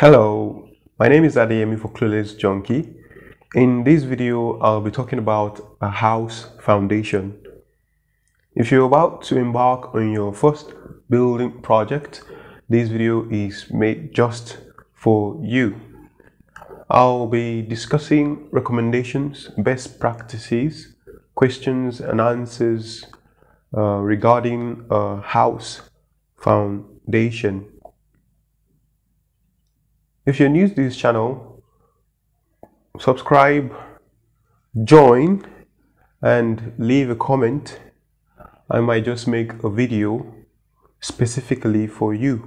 Hello, my name is Adeyemi for Clueless Junkie. In this video, I'll be talking about a house foundation. If you're about to embark on your first building project, this video is made just for you. I'll be discussing recommendations, best practices, questions and answers uh, regarding a house foundation. If you're new to this channel, subscribe, join, and leave a comment. I might just make a video specifically for you.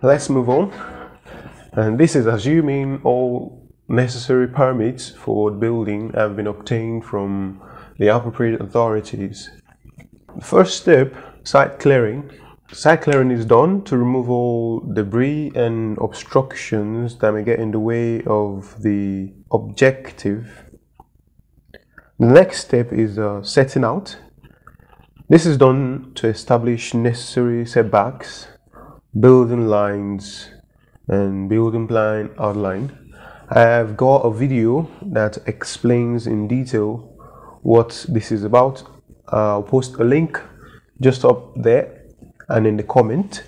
Let's move on. And this is assuming all necessary permits for building have been obtained from the appropriate authorities. The first step, site clearing. Site clearing is done to remove all debris and obstructions that may get in the way of the objective. The next step is uh, setting out. This is done to establish necessary setbacks, building lines, and building plan outline. I've got a video that explains in detail what this is about. I'll post a link just up there and in the comment.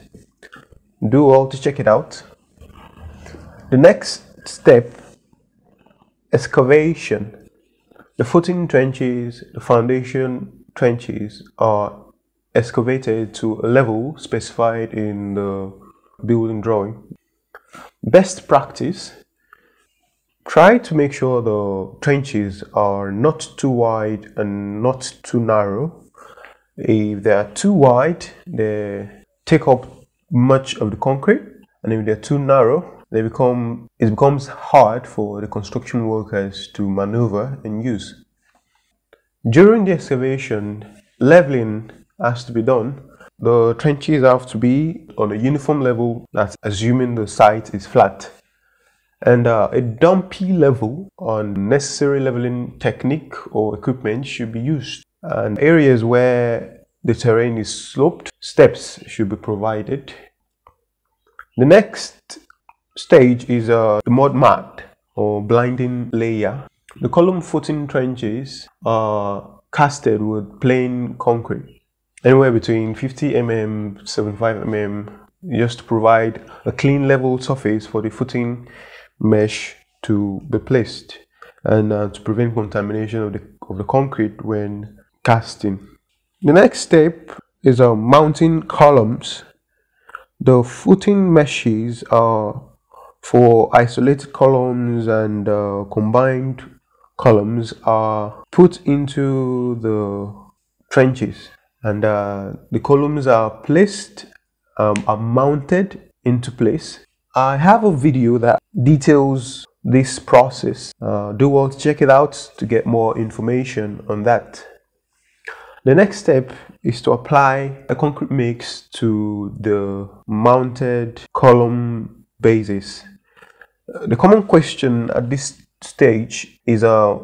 Do all to check it out. The next step excavation. The footing trenches, the foundation trenches are excavated to a level specified in the building drawing. Best practice Try to make sure the trenches are not too wide and not too narrow. If they are too wide, they take up much of the concrete, and if they're too narrow, they become it becomes hard for the construction workers to maneuver and use. During the excavation, leveling has to be done. The trenches have to be on a uniform level, that's assuming the site is flat and uh, a dumpy level on necessary leveling technique or equipment should be used. And areas where the terrain is sloped, steps should be provided. The next stage is uh, the mud mat or blinding layer. The column footing trenches are casted with plain concrete, anywhere between 50 mm, 75 mm, just to provide a clean level surface for the footing mesh to be placed and uh, to prevent contamination of the, of the concrete when casting. The next step is uh, mounting columns. The footing meshes are for isolated columns and uh, combined columns are put into the trenches and uh, the columns are placed um, are mounted into place I have a video that details this process. Uh, do well to check it out to get more information on that. The next step is to apply a concrete mix to the mounted column bases. Uh, the common question at this stage is uh,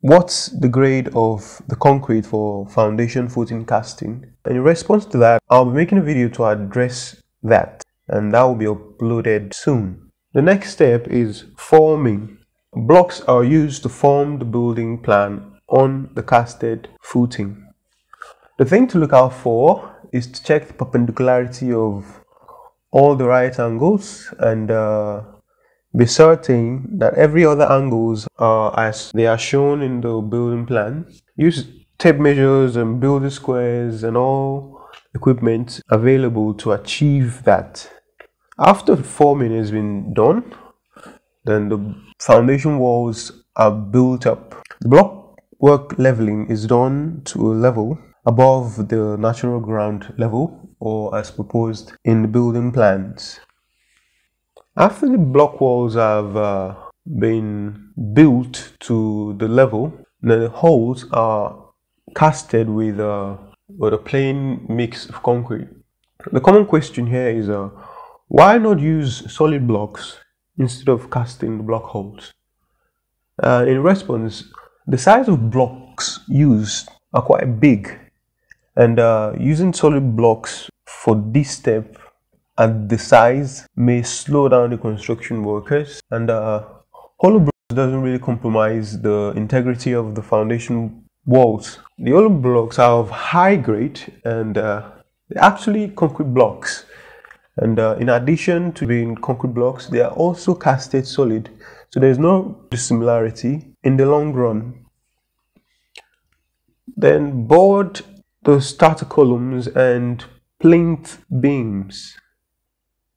what's the grade of the concrete for foundation footing casting? And in response to that, I'll be making a video to address that and that will be uploaded soon. The next step is forming. Blocks are used to form the building plan on the casted footing. The thing to look out for is to check the perpendicularity of all the right angles and uh, be certain that every other angles are as they are shown in the building plan. Use tape measures and building squares and all equipment available to achieve that. After forming has been done, then the foundation walls are built up. The block work leveling is done to a level above the natural ground level or as proposed in the building plans. After the block walls have uh, been built to the level, the holes are casted with, uh, with a plain mix of concrete. The common question here is uh, why not use solid blocks instead of casting the block holes? Uh, in response, The size of blocks used are quite big, and uh, using solid blocks for this step at the size may slow down the construction workers, and uh, hollow blocks doesn't really compromise the integrity of the foundation walls. The hollow blocks are of high grade and uh, actually concrete blocks. And uh, in addition to being concrete blocks, they are also casted solid. So there's no dissimilarity in the long run. Then board the starter columns and plinth beams.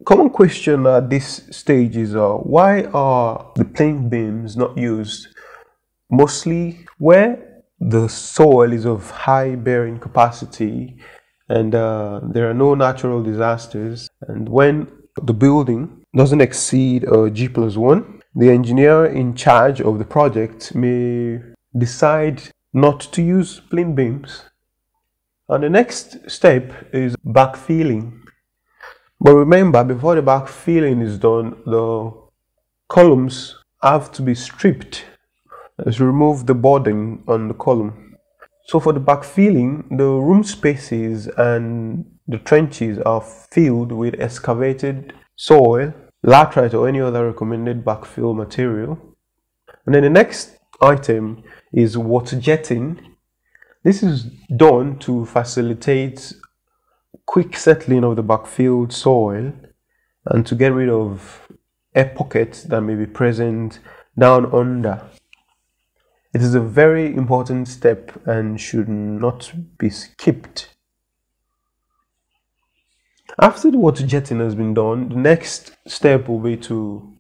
Common question at this stage is uh, why are the plinth beams not used? Mostly where the soil is of high bearing capacity and uh, there are no natural disasters and when the building doesn't exceed a G plus 1, the engineer in charge of the project may decide not to use plinth beams. And the next step is backfilling. But remember, before the backfilling is done, the columns have to be stripped to remove the boarding on the column. So for the backfilling, the room spaces and the trenches are filled with excavated soil, laterite or any other recommended backfill material. And then the next item is water jetting. This is done to facilitate quick settling of the backfilled soil and to get rid of air pockets that may be present down under. It is a very important step and should not be skipped. After the water jetting has been done, the next step will be to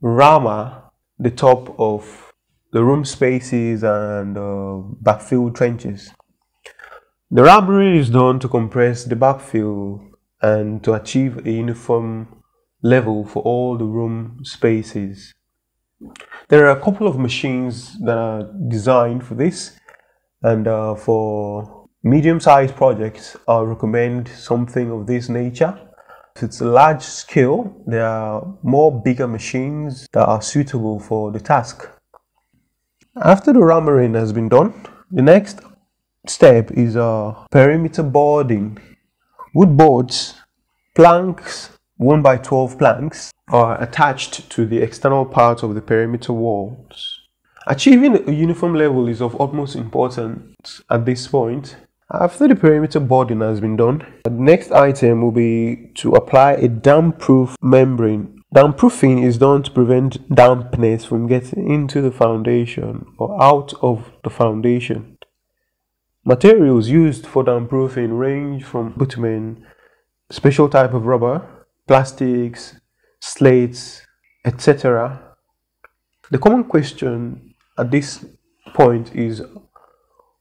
rammer the top of the room spaces and uh, backfill trenches. The ramming is done to compress the backfill and to achieve a uniform level for all the room spaces. There are a couple of machines that are designed for this and uh, for medium-sized projects I recommend something of this nature. If it's a large scale, there are more bigger machines that are suitable for the task. After the rammering has been done, the next step is uh, perimeter boarding. Wood boards, planks, 1 by 12 planks, are attached to the external part of the perimeter walls. Achieving a uniform level is of utmost importance at this point. After the perimeter boarding has been done, the next item will be to apply a damp-proof membrane. Damp-proofing is done to prevent dampness from getting into the foundation or out of the foundation. Materials used for damp-proofing range from bitumen, special type of rubber, plastics, slates, etc. The common question at this point is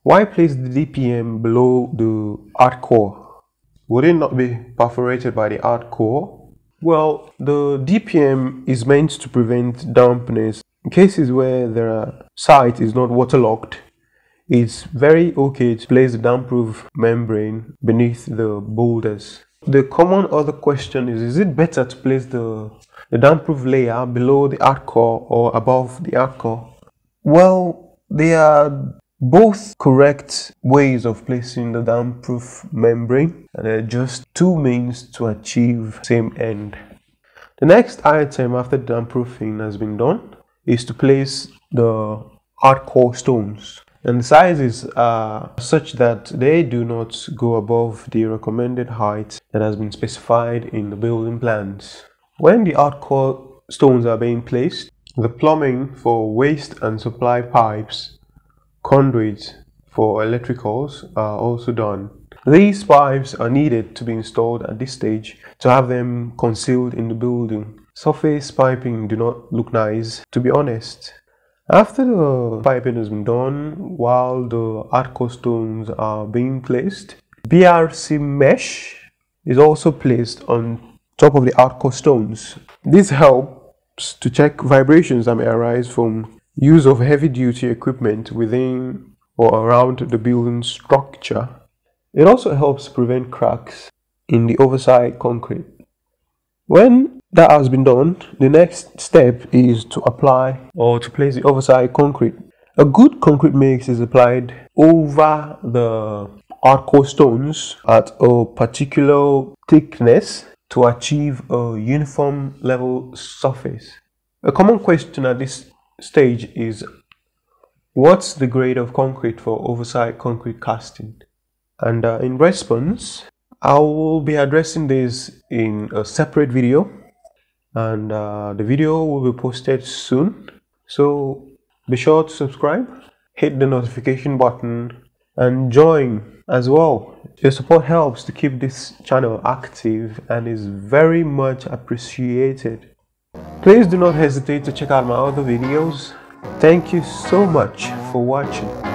why place the DPM below the hard core? Would it not be perforated by the hard core? Well, the DPM is meant to prevent dampness in cases where the site is not waterlogged it's very okay to place the damp-proof membrane beneath the boulders. The common other question is, is it better to place the, the damp-proof layer below the hard core or above the hard core? Well, they are both correct ways of placing the damp-proof membrane and they're just two means to achieve same end. The next item after damp-proofing has been done is to place the hard core stones and the sizes are such that they do not go above the recommended height that has been specified in the building plans. When the hardcore stones are being placed, the plumbing for waste and supply pipes, conduits for electricals are also done. These pipes are needed to be installed at this stage to have them concealed in the building. Surface piping do not look nice, to be honest. After the piping has been done, while the hardcore stones are being placed, BRC mesh is also placed on top of the hardcore stones. This helps to check vibrations that may arise from use of heavy duty equipment within or around the building structure. It also helps prevent cracks in the oversite concrete. When that has been done, the next step is to apply or to place the oversite concrete. A good concrete mix is applied over the hardcore stones at a particular thickness to achieve a uniform level surface. A common question at this stage is what's the grade of concrete for oversite concrete casting? And uh, in response, I will be addressing this in a separate video and uh, the video will be posted soon. So be sure to subscribe, hit the notification button and join as well. Your support helps to keep this channel active and is very much appreciated. Please do not hesitate to check out my other videos. Thank you so much for watching.